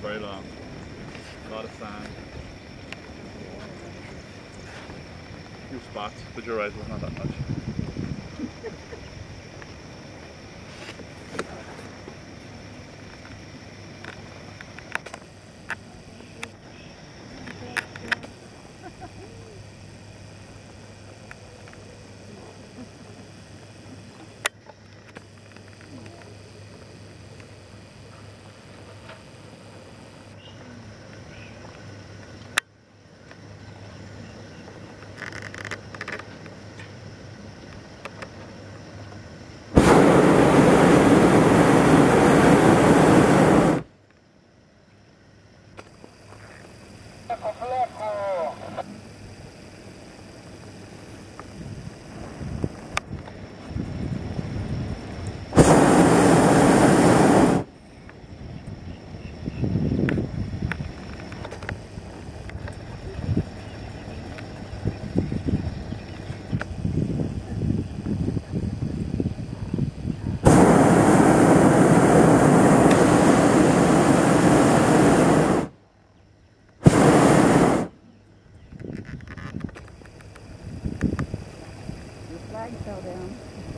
very long. A lot of sand. A Few spots, but you're right, there's not that much. the complete Bag fell down.